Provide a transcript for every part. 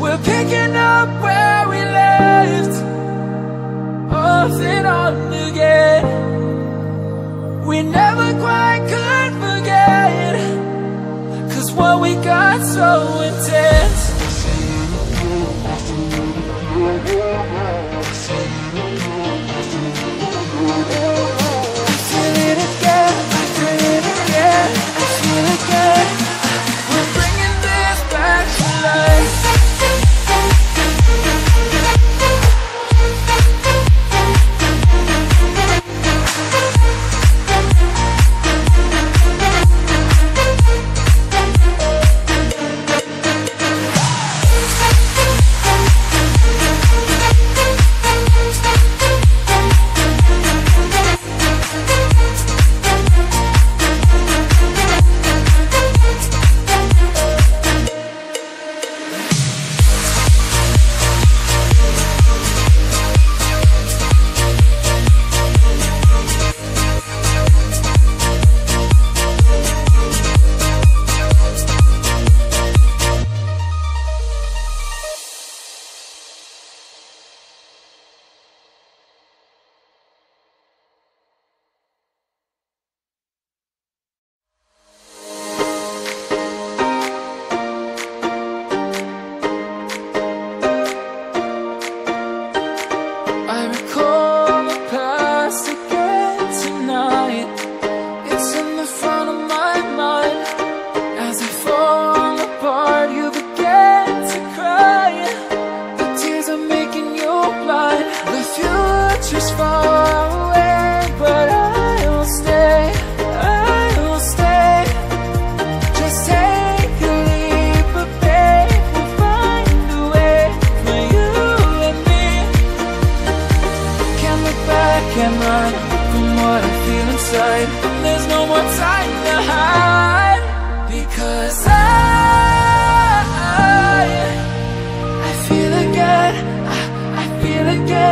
We're picking up where we left Off and on again. We never quite could forget what we got so intense. Again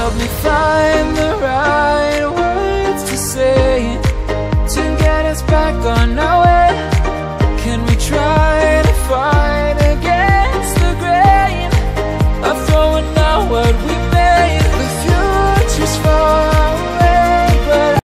help me find the right